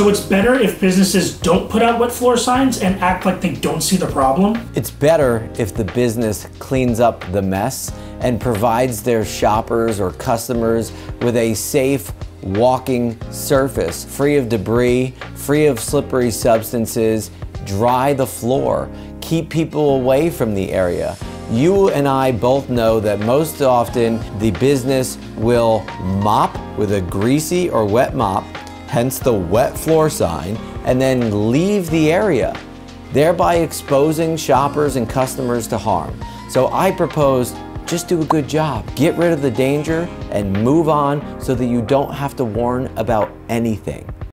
So it's better if businesses don't put out wet floor signs and act like they don't see the problem? It's better if the business cleans up the mess and provides their shoppers or customers with a safe walking surface, free of debris, free of slippery substances, dry the floor, keep people away from the area. You and I both know that most often the business will mop with a greasy or wet mop, hence the wet floor sign, and then leave the area, thereby exposing shoppers and customers to harm. So I propose just do a good job. Get rid of the danger and move on so that you don't have to warn about anything.